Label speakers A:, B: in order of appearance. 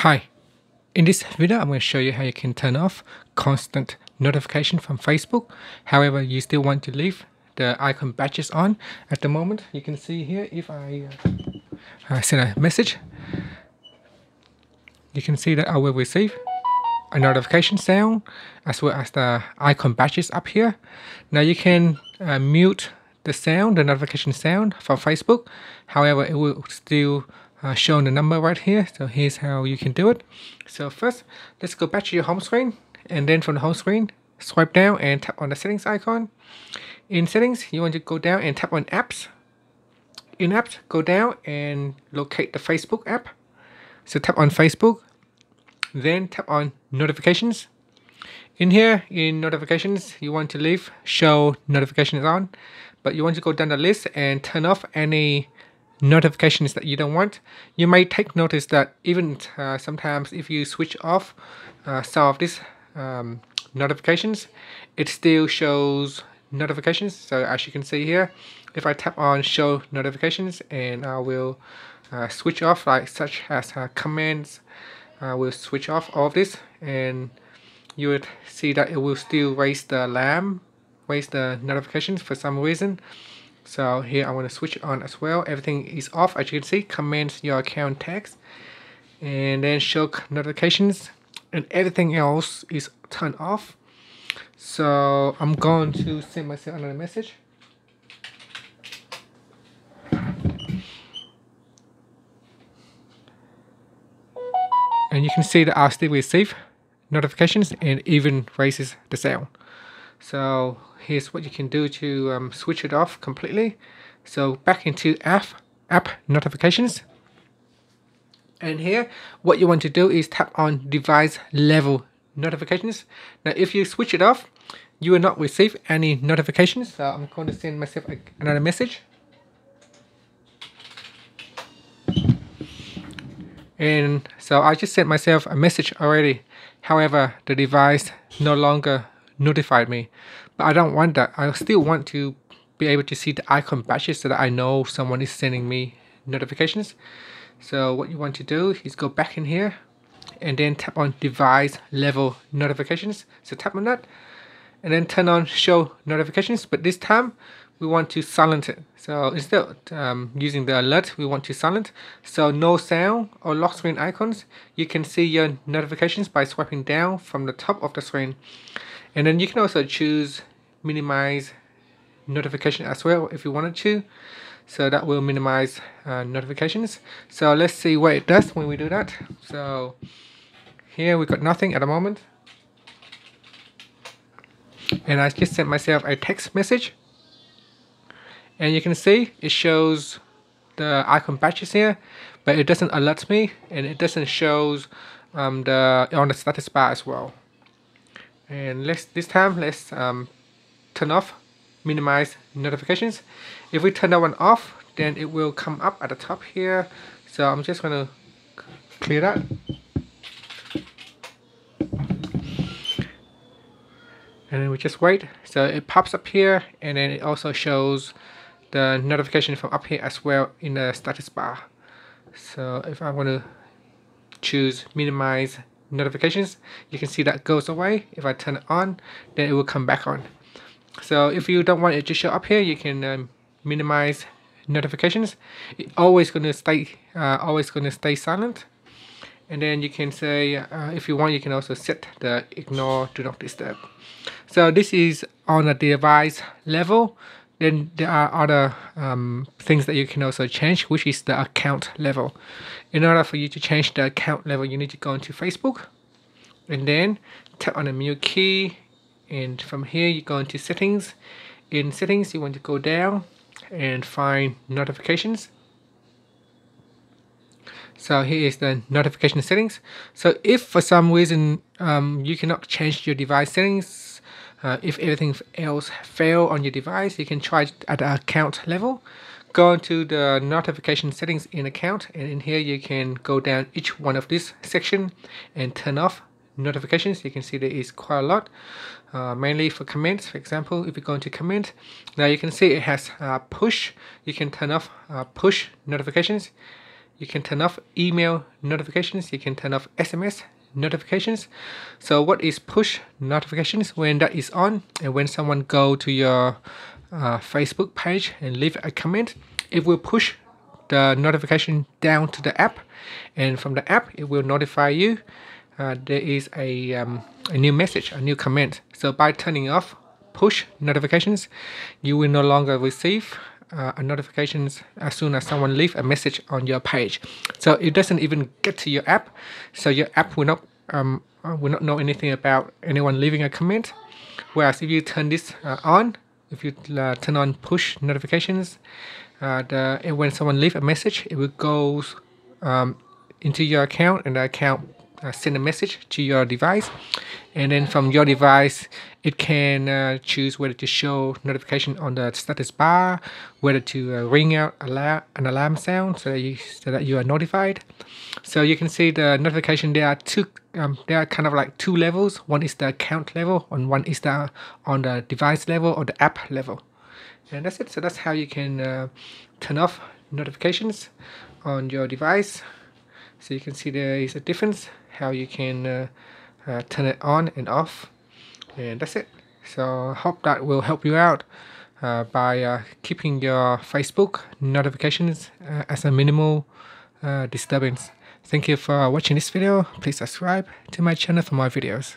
A: Hi, in this video I'm going to show you how you can turn off constant notification from Facebook. However, you still want to leave the icon badges on. At the moment, you can see here if I uh, send a message, you can see that I will receive a notification sound as well as the icon badges up here. Now you can uh, mute the sound, the notification sound from Facebook. However, it will still uh, show the number right here. So here's how you can do it. So first, let's go back to your home screen. And then from the home screen, swipe down and tap on the settings icon. In settings, you want to go down and tap on apps. In apps, go down and locate the Facebook app. So tap on Facebook, then tap on notifications. In here, in notifications, you want to leave show notifications on, but you want to go down the list and turn off any notifications that you don't want. You may take notice that even uh, sometimes if you switch off uh, some of these um, notifications, it still shows notifications. So as you can see here, if I tap on show notifications and I will uh, switch off like such as uh, commands, I will switch off all of this and you would see that it will still raise the lamp, raise the notifications for some reason. So here I want to switch on as well. Everything is off as you can see. Commands your account text and then show notifications and everything else is turned off. So I'm going to send myself another message. And you can see that I still receive notifications and even raises the sound. So here's what you can do to um, switch it off completely. So back into app, app notifications. And here, what you want to do is tap on device level notifications. Now, if you switch it off, you will not receive any notifications. So I'm going to send myself another message. And so I just sent myself a message already. However, the device no longer notified me. But I don't want that. I still want to be able to see the icon badges so that I know someone is sending me notifications. So what you want to do is go back in here and then tap on device level notifications. So tap on that and then turn on show notifications. But this time we want to silence it. So instead of um, using the alert, we want to silence. So no sound or lock screen icons. You can see your notifications by swiping down from the top of the screen. And then you can also choose minimize notification as well if you wanted to. So that will minimize uh, notifications. So let's see what it does when we do that. So here we got nothing at the moment. And I just sent myself a text message. And you can see it shows the icon badges here, but it doesn't alert me and it doesn't shows um, the on the status bar as well and let's this time let's um, turn off minimize notifications. If we turn that one off then it will come up at the top here. So I'm just gonna clear that. And then we just wait. So it pops up here and then it also shows the notification from up here as well in the status bar. So if I want to choose minimize notifications you can see that goes away. If I turn it on then it will come back on. So if you don't want it to show up here you can um, minimize notifications. It's always going to stay uh, always going to stay silent. And then you can say uh, if you want you can also set the ignore do not disturb. So this is on a device level then there are other um, things that you can also change, which is the account level. In order for you to change the account level, you need to go into Facebook and then tap on the mute key. And from here, you go into settings. In settings, you want to go down and find notifications. So here is the notification settings. So if for some reason um, you cannot change your device settings, uh, if everything else fail on your device, you can try at account level. Go into the notification settings in account and in here you can go down each one of this section and turn off notifications. You can see there is quite a lot, uh, mainly for comments. For example, if you go into comment, now you can see it has uh, push. You can turn off uh, push notifications. you can turn off email notifications you can turn off sms notifications. So what is push notifications? When that is on and when someone go to your uh, facebook page and leave a comment it will push the notification down to the app. And from the app it will notify you uh, there is a, um, a new message a new comment. So by turning off push notifications you will no longer receive uh, notifications as soon as someone leave a message on your page. So it doesn't even get to your app. So your app will not um, uh, will not know anything about anyone leaving a comment. Whereas if you turn this uh, on, if you uh, turn on push notifications, uh, the when someone leave a message, it will go um, into your account and the account uh, send a message to your device and then from your device it can uh, choose whether to show notification on the status bar whether to uh, ring out alarm, an alarm sound so that, you, so that you are notified. So you can see the notification there are two um, there are kind of like two levels. One is the account level and one is the on the device level or the app level. And that's it. So that's how you can uh, turn off notifications on your device. So you can see there is a difference how you can uh, turn it on and off. And that's it. So I hope that will help you out uh, by uh, keeping your Facebook notifications uh, as a minimal uh, disturbance. Thank you for watching this video. Please subscribe to my channel for more videos